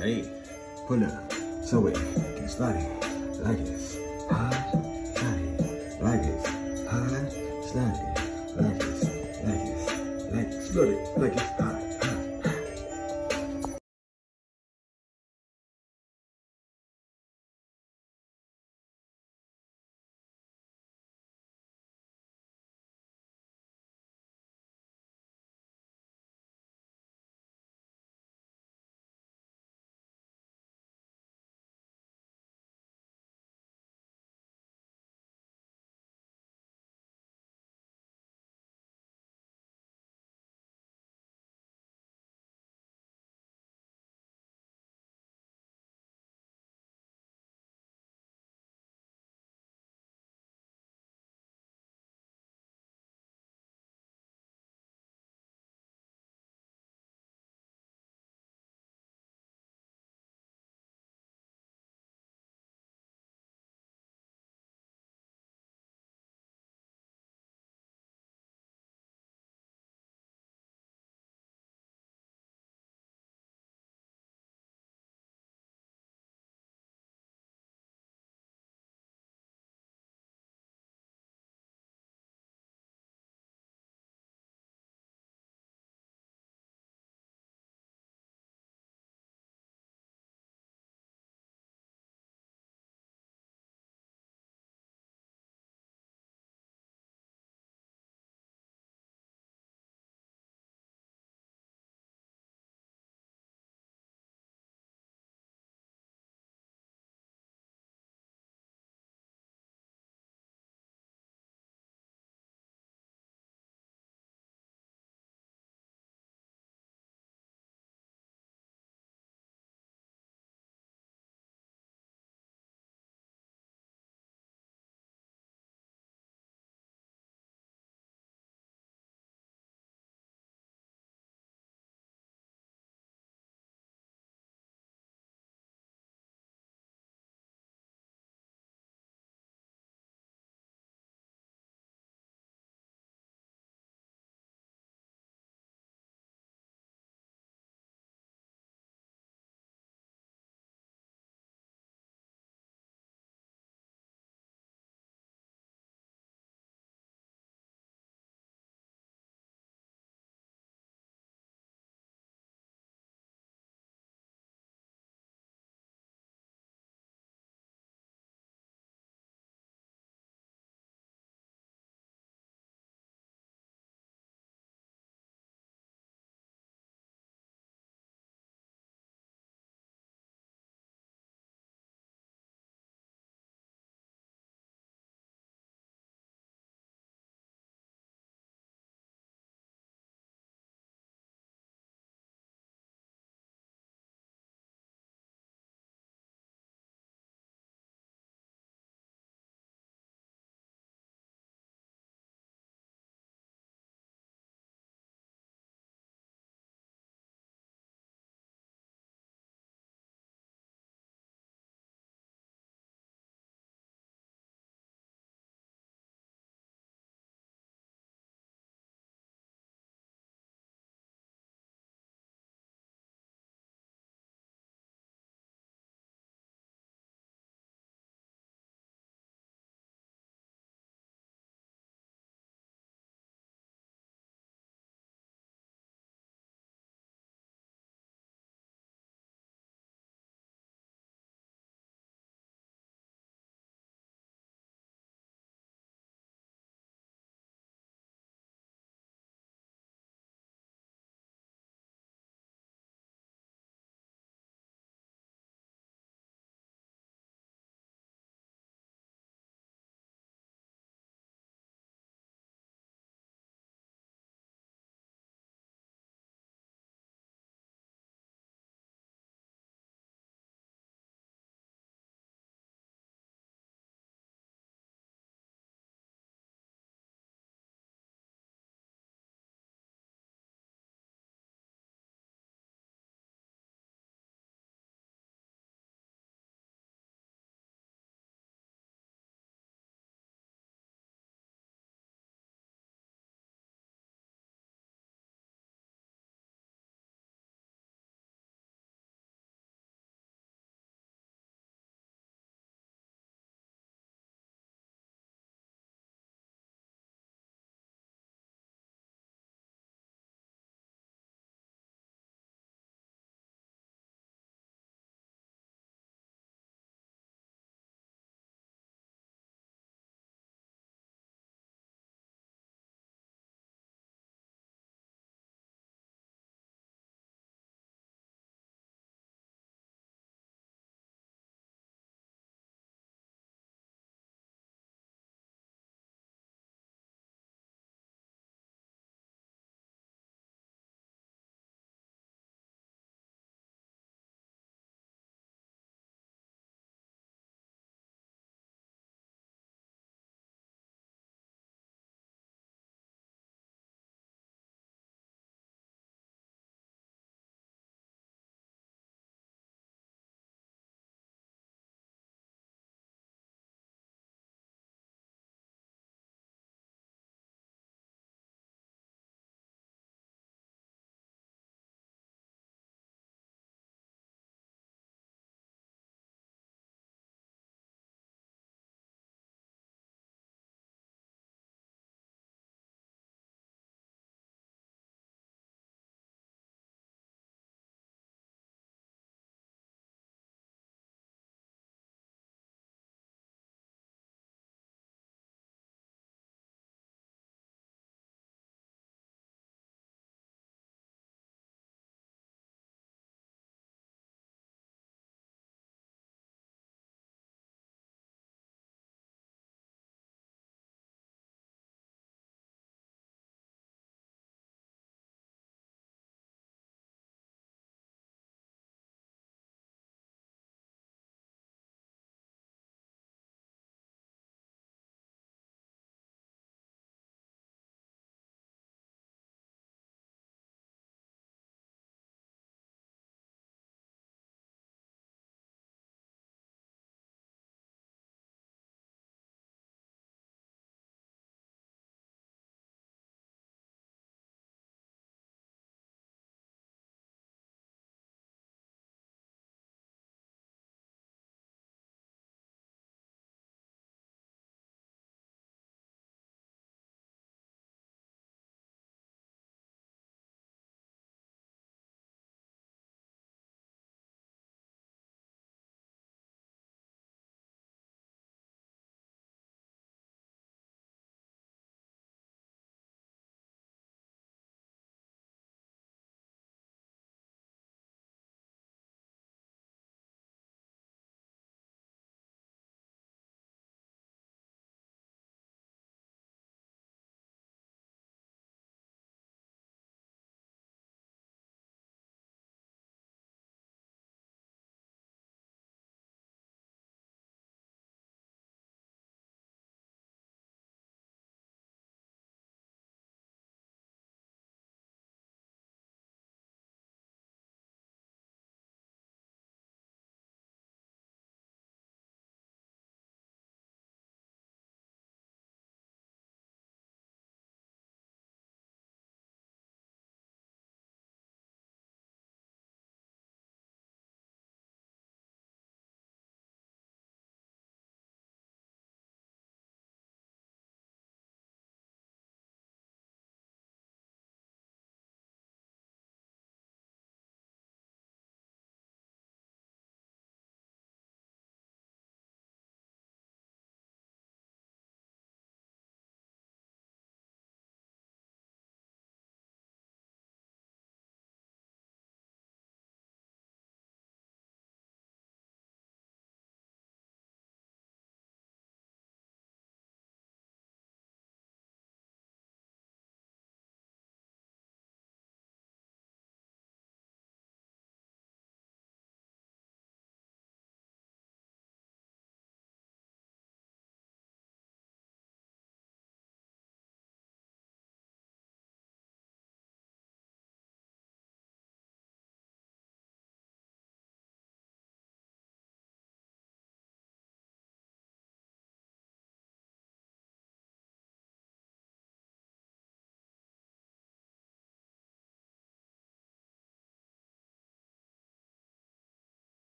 Hey, pull up. So it Get started like this. Hot